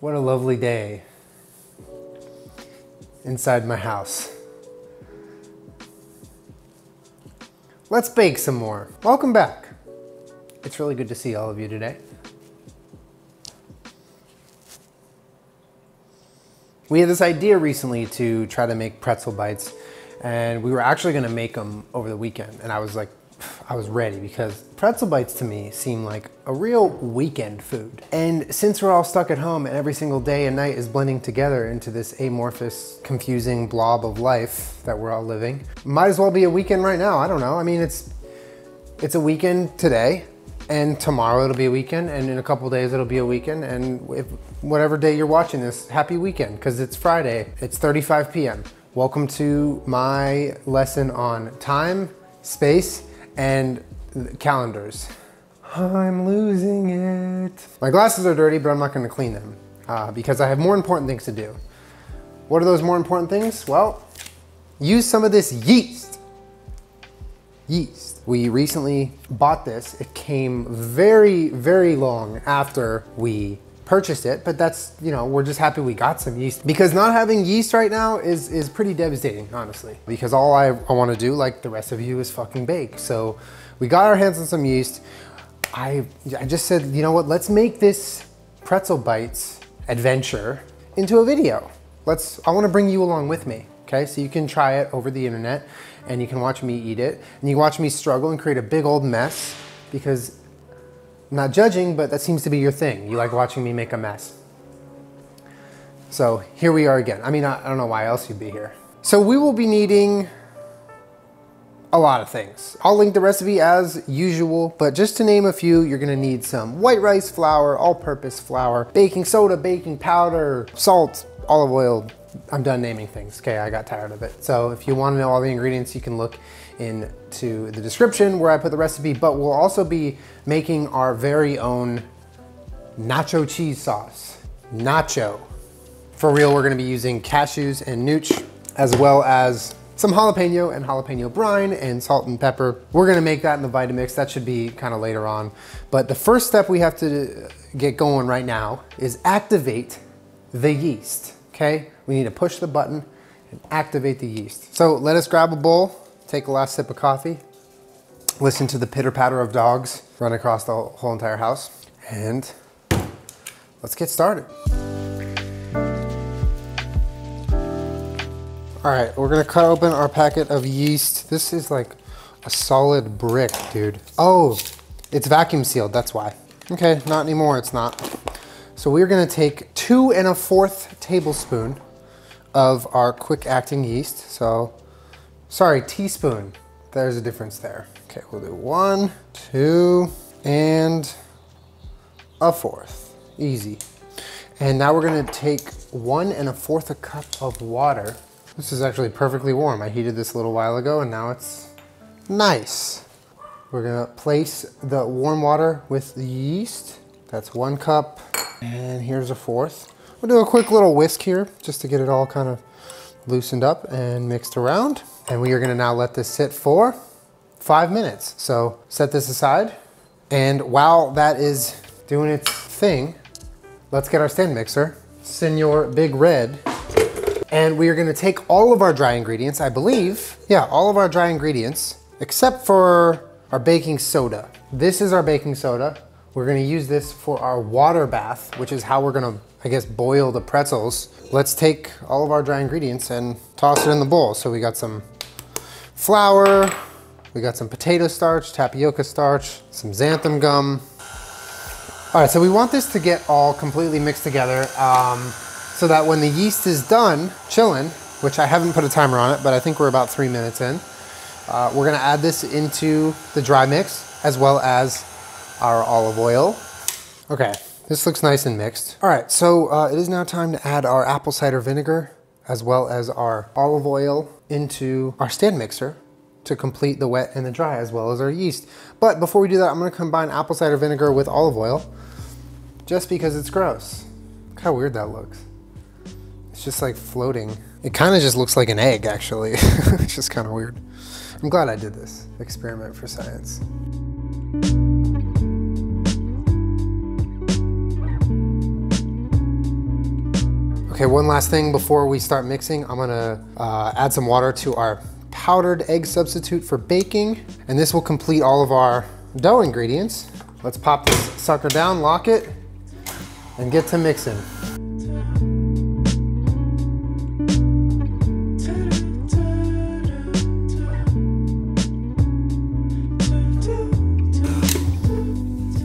What a lovely day inside my house. Let's bake some more. Welcome back. It's really good to see all of you today. We had this idea recently to try to make pretzel bites and we were actually gonna make them over the weekend. And I was like, I was ready because pretzel bites to me seem like a real weekend food. And since we're all stuck at home and every single day and night is blending together into this amorphous, confusing blob of life that we're all living, might as well be a weekend right now. I don't know. I mean, it's it's a weekend today and tomorrow it'll be a weekend and in a couple days it'll be a weekend and if whatever day you're watching this happy weekend because it's friday it's 35 p.m welcome to my lesson on time space and calendars. I'm losing it. My glasses are dirty but i'm not going to clean them uh, because i have more important things to do. What are those more important things? Well use some of this yeast. Yeast. We recently bought this. It came very, very long after we purchased it, but that's, you know, we're just happy we got some yeast because not having yeast right now is, is pretty devastating, honestly, because all I, I want to do, like the rest of you, is fucking bake. So we got our hands on some yeast. I, I just said, you know what, let's make this pretzel bites adventure into a video. Let's, I want to bring you along with me. Okay, so you can try it over the internet and you can watch me eat it and you watch me struggle and create a big old mess because not judging, but that seems to be your thing. You like watching me make a mess. So here we are again. I mean, I, I don't know why else you'd be here. So we will be needing a lot of things. I'll link the recipe as usual, but just to name a few, you're gonna need some white rice flour, all-purpose flour, baking soda, baking powder, salt, olive oil, I'm done naming things. Okay, I got tired of it. So if you want to know all the ingredients, you can look into the description where I put the recipe, but we'll also be making our very own nacho cheese sauce. Nacho. For real, we're gonna be using cashews and nooch, as well as some jalapeno and jalapeno brine and salt and pepper. We're gonna make that in the Vitamix. That should be kind of later on. But the first step we have to get going right now is activate the yeast, okay? We need to push the button and activate the yeast. So let us grab a bowl, take a last sip of coffee, listen to the pitter patter of dogs run across the whole entire house, and let's get started. All right, we're gonna cut open our packet of yeast. This is like a solid brick, dude. Oh, it's vacuum sealed, that's why. Okay, not anymore, it's not. So we're gonna take two and a fourth tablespoon of our quick acting yeast. So, sorry, teaspoon. There's a difference there. Okay, we'll do one, two, and a fourth. Easy. And now we're gonna take one and a fourth a cup of water. This is actually perfectly warm. I heated this a little while ago and now it's nice. We're gonna place the warm water with the yeast. That's one cup. And here's a fourth. We'll do a quick little whisk here just to get it all kind of loosened up and mixed around. And we are gonna now let this sit for five minutes. So set this aside. And while that is doing its thing, let's get our stand mixer, Senor Big Red. And we are gonna take all of our dry ingredients, I believe. Yeah, all of our dry ingredients, except for our baking soda. This is our baking soda. We're gonna use this for our water bath, which is how we're gonna I guess, boil the pretzels. Let's take all of our dry ingredients and toss it in the bowl. So we got some flour, we got some potato starch, tapioca starch, some xanthan gum. All right, so we want this to get all completely mixed together um, so that when the yeast is done chilling, which I haven't put a timer on it, but I think we're about three minutes in, uh, we're gonna add this into the dry mix as well as our olive oil. Okay, this looks nice and mixed. All right, so uh, it is now time to add our apple cider vinegar as well as our olive oil into our stand mixer to complete the wet and the dry as well as our yeast. But before we do that, I'm gonna combine apple cider vinegar with olive oil just because it's gross. Look how weird that looks. It's just like floating. It kind of just looks like an egg actually. it's just kind of weird. I'm glad I did this experiment for science. Okay, one last thing before we start mixing, I'm gonna uh, add some water to our powdered egg substitute for baking, and this will complete all of our dough ingredients. Let's pop this sucker down, lock it, and get to mixing.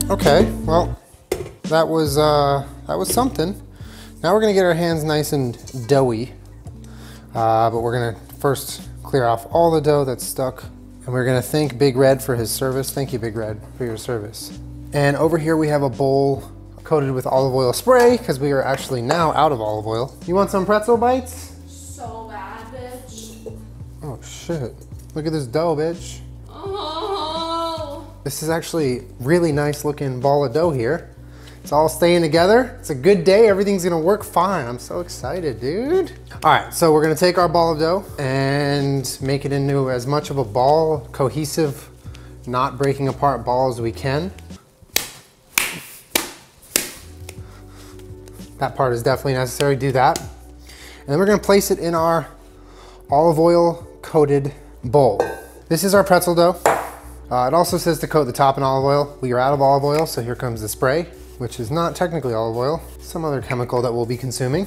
Okay, well, that was uh, that was something. Now we're gonna get our hands nice and doughy, uh, but we're gonna first clear off all the dough that's stuck, and we're gonna thank Big Red for his service. Thank you, Big Red, for your service. And over here we have a bowl coated with olive oil spray because we are actually now out of olive oil. You want some pretzel bites? So bad, bitch. Oh shit! Look at this dough, bitch. Oh. This is actually really nice looking ball of dough here. It's all staying together. It's a good day. Everything's gonna work fine. I'm so excited, dude. All right, so we're gonna take our ball of dough and make it into as much of a ball, cohesive, not breaking apart ball as we can. That part is definitely necessary, do that. And then we're gonna place it in our olive oil coated bowl. This is our pretzel dough. Uh, it also says to coat the top in olive oil. We are out of olive oil, so here comes the spray, which is not technically olive oil, some other chemical that we'll be consuming.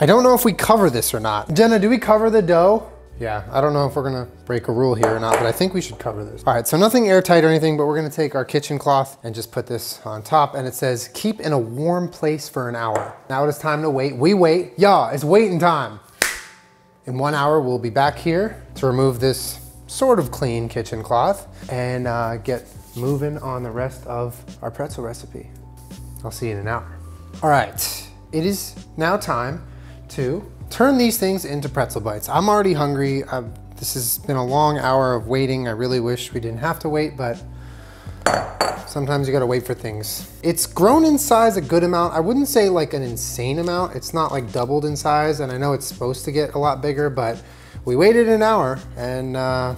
I don't know if we cover this or not. Jenna, do we cover the dough? Yeah, I don't know if we're gonna break a rule here or not, but I think we should cover this. All right, so nothing airtight or anything, but we're gonna take our kitchen cloth and just put this on top, and it says, keep in a warm place for an hour. Now it is time to wait. We wait. Yeah, it's waiting time. In one hour, we'll be back here to remove this sort of clean kitchen cloth and uh, get moving on the rest of our pretzel recipe. I'll see you in an hour. All right, it is now time to turn these things into pretzel bites. I'm already hungry. I've, this has been a long hour of waiting. I really wish we didn't have to wait, but sometimes you gotta wait for things. It's grown in size a good amount. I wouldn't say like an insane amount. It's not like doubled in size, and I know it's supposed to get a lot bigger, but we waited an hour and uh,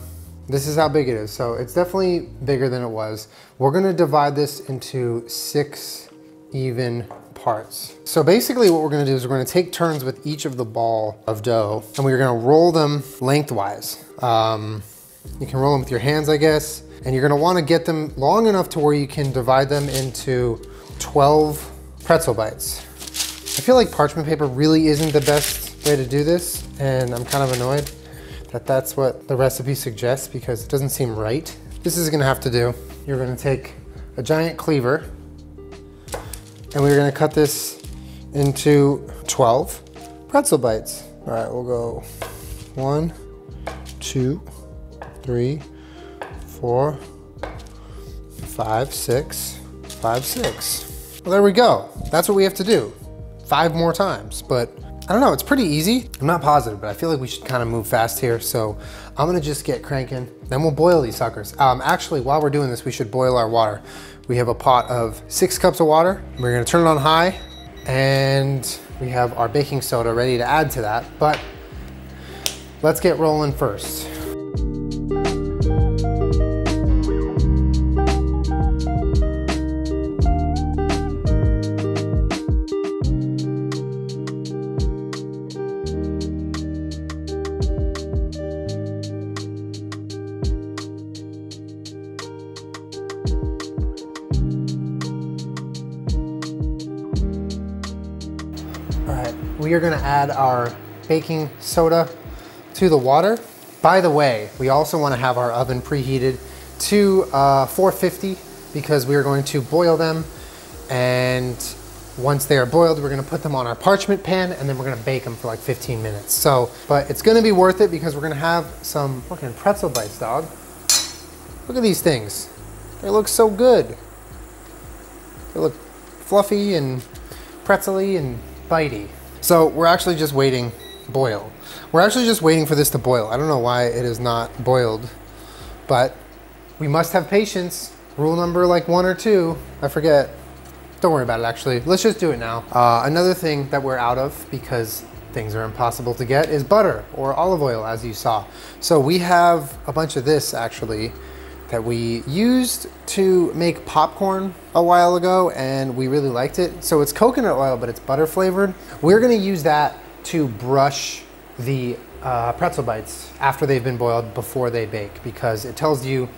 this is how big it is. So it's definitely bigger than it was. We're gonna divide this into six even parts. So basically what we're gonna do is we're gonna take turns with each of the ball of dough and we're gonna roll them lengthwise. Um, you can roll them with your hands, I guess, and you're gonna wanna get them long enough to where you can divide them into 12 pretzel bites. I feel like parchment paper really isn't the best way to do this, and I'm kind of annoyed that that's what the recipe suggests because it doesn't seem right. This is gonna have to do. You're gonna take a giant cleaver and we're gonna cut this into 12 pretzel bites. All right, we'll go one, two, three, four, five, six, five, six. Well, there we go. That's what we have to do. Five more times, but I don't know, it's pretty easy. I'm not positive, but I feel like we should kind of move fast here. So I'm gonna just get cranking, then we'll boil these suckers. Um, actually, while we're doing this, we should boil our water. We have a pot of six cups of water. We're gonna turn it on high, and we have our baking soda ready to add to that, but let's get rolling first. We are gonna add our baking soda to the water. By the way, we also wanna have our oven preheated to uh, 450 because we are going to boil them and once they are boiled, we're gonna put them on our parchment pan and then we're gonna bake them for like 15 minutes. So, but it's gonna be worth it because we're gonna have some fucking pretzel bites, dog. Look at these things. They look so good. They look fluffy and pretzely and bitey. So we're actually just waiting, boil. We're actually just waiting for this to boil. I don't know why it is not boiled, but we must have patience. Rule number like one or two, I forget. Don't worry about it actually. Let's just do it now. Uh, another thing that we're out of because things are impossible to get is butter or olive oil as you saw. So we have a bunch of this actually that we used to make popcorn a while ago and we really liked it. So it's coconut oil, but it's butter flavored. We're gonna use that to brush the uh, pretzel bites after they've been boiled before they bake because it tells you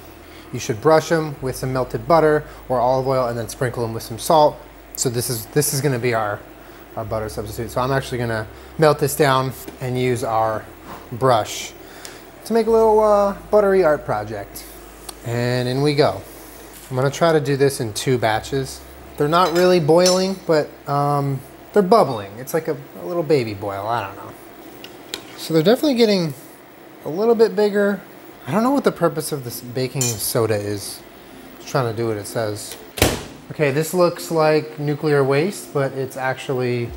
you should brush them with some melted butter or olive oil and then sprinkle them with some salt. So this is, this is gonna be our, our butter substitute. So I'm actually gonna melt this down and use our brush to make a little uh, buttery art project. And in we go. I'm gonna try to do this in two batches. They're not really boiling, but um, they're bubbling. It's like a, a little baby boil, I don't know. So they're definitely getting a little bit bigger. I don't know what the purpose of this baking soda is. Just trying to do what it says. Okay, this looks like nuclear waste, but it's actually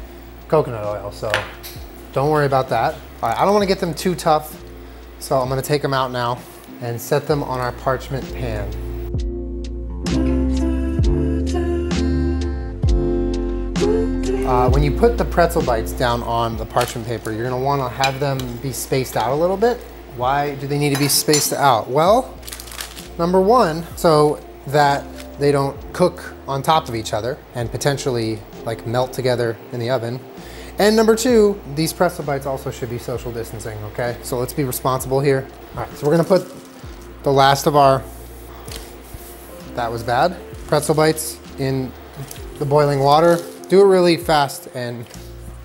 coconut oil, so don't worry about that. All right, I don't wanna get them too tough, so I'm gonna take them out now and set them on our parchment pan. Uh, when you put the pretzel bites down on the parchment paper, you're gonna wanna have them be spaced out a little bit. Why do they need to be spaced out? Well, number one, so that they don't cook on top of each other and potentially like melt together in the oven. And number two, these pretzel bites also should be social distancing, okay? So let's be responsible here. All right, so we're gonna put the last of our, that was bad, pretzel bites in the boiling water. Do it really fast and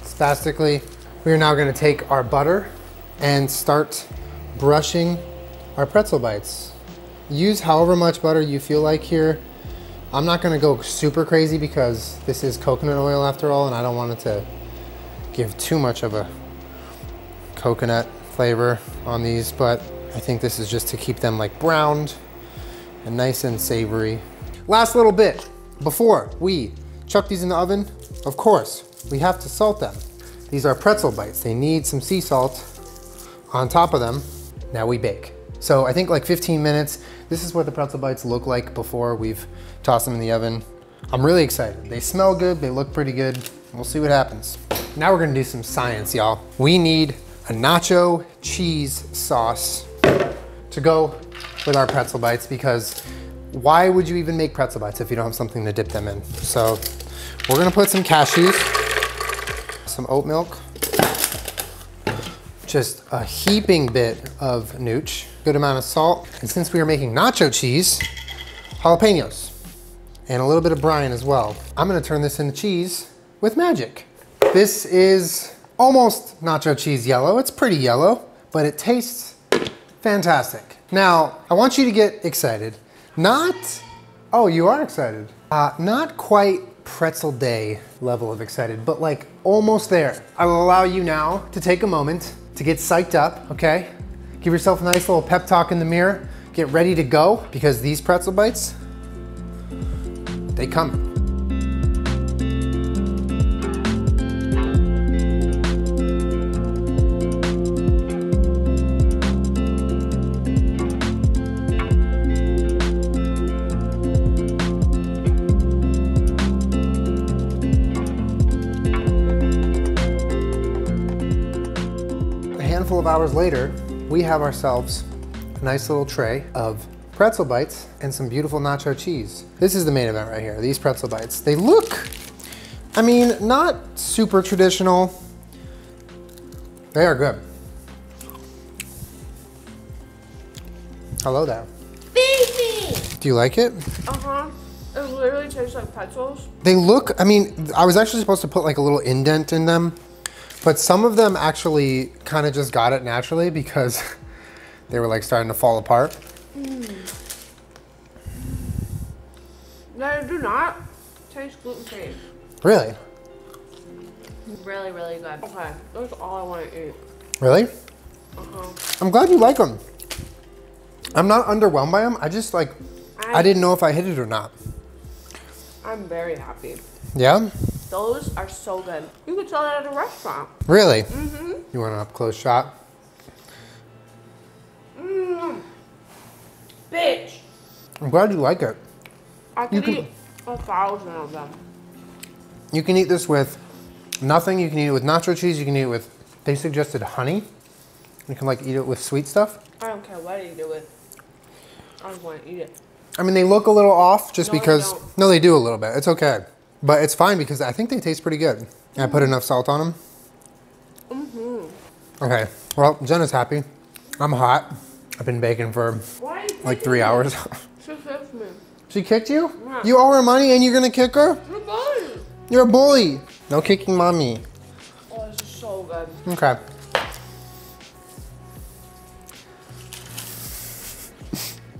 spastically. We are now gonna take our butter and start brushing our pretzel bites. Use however much butter you feel like here. I'm not gonna go super crazy because this is coconut oil after all and I don't want it to give too much of a coconut flavor on these, but I think this is just to keep them like browned and nice and savory. Last little bit before we chuck these in the oven, of course, we have to salt them. These are pretzel bites. They need some sea salt on top of them. Now we bake. So I think like 15 minutes. This is what the pretzel bites look like before we've tossed them in the oven. I'm really excited. They smell good, they look pretty good. We'll see what happens. Now we're gonna do some science, y'all. We need a nacho cheese sauce to go with our pretzel bites because why would you even make pretzel bites if you don't have something to dip them in? So we're gonna put some cashews, some oat milk, just a heaping bit of nooch, good amount of salt, and since we are making nacho cheese, jalapenos, and a little bit of brine as well. I'm gonna turn this into cheese with magic. This is almost nacho cheese yellow. It's pretty yellow, but it tastes fantastic. Now, I want you to get excited. Not, oh, you are excited. Uh, not quite pretzel day level of excited, but like almost there. I will allow you now to take a moment to get psyched up, okay? Give yourself a nice little pep talk in the mirror. Get ready to go because these pretzel bites, they come. Handful of hours later, we have ourselves a nice little tray of pretzel bites and some beautiful nacho cheese. This is the main event right here, these pretzel bites. They look, I mean, not super traditional. They are good. Hello there. Baby! Do you like it? Uh huh. It literally tastes like pretzels. They look, I mean, I was actually supposed to put like a little indent in them, but some of them actually kind of just got it naturally because they were like starting to fall apart. They do not taste gluten free. Really? Really, really good. Okay, that's all I want to eat. Really? Uh huh. I'm glad you like them. I'm not underwhelmed by them. I just like, I didn't know if I hit it or not. I'm very happy. Yeah? Those are so good. You could sell that at a restaurant. Really? Mm-hmm. You want an up close shot? Mmm. Bitch. I'm glad you like it. I could can- eat a thousand of them. You can eat this with nothing. You can eat it with nacho cheese. You can eat it with, they suggested honey. You can like eat it with sweet stuff. I don't care what you do with. I just want to eat it. I mean, they look a little off just No, they because. don't. No, they do a little bit. It's okay, but it's fine because I think they taste pretty good. I put enough salt on them. Mm-hmm. Okay. Well, Jenna's happy. I'm hot. I've been baking for Why are you like three me? hours. She kissed me. she kicked you? Yeah. You owe her money and you're gonna kick her? You're fine. You're a bully. No kicking mommy. Oh, this is so good. Okay.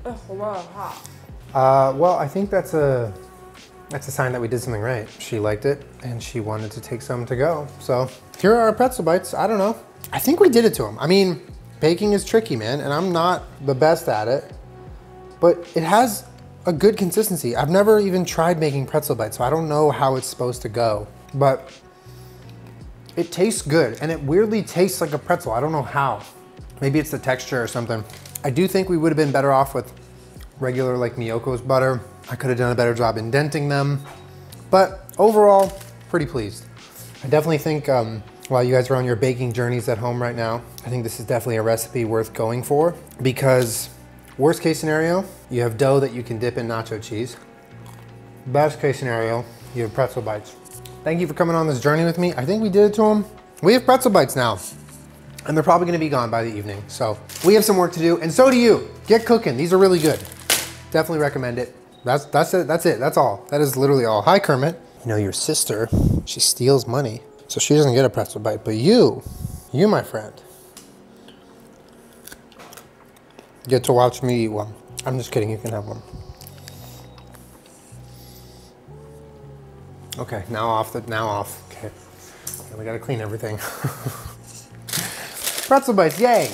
Oh, wow, hot. Uh, well, I think that's a that's a sign that we did something right. She liked it and she wanted to take some to go. So here are our pretzel bites. I don't know. I think we did it to him. I mean, baking is tricky, man, and I'm not the best at it, but it has a good consistency. I've never even tried making pretzel bites, so I don't know how it's supposed to go, but it tastes good and it weirdly tastes like a pretzel. I don't know how. Maybe it's the texture or something. I do think we would have been better off with regular like Miyoko's butter. I could have done a better job indenting them, but overall, pretty pleased. I definitely think um, while you guys are on your baking journeys at home right now, I think this is definitely a recipe worth going for because worst case scenario, you have dough that you can dip in nacho cheese. Best case scenario, you have pretzel bites. Thank you for coming on this journey with me. I think we did it to them. We have pretzel bites now and they're probably gonna be gone by the evening. So we have some work to do, and so do you. Get cooking, these are really good. Definitely recommend it. That's, that's it, that's it, that's all. That is literally all. Hi Kermit. You know, your sister, she steals money, so she doesn't get a pretzel bite, but you, you my friend, get to watch me eat one. I'm just kidding, you can have one. Okay, now off, the, now off, okay. We gotta clean everything. Pretzel bites, yay!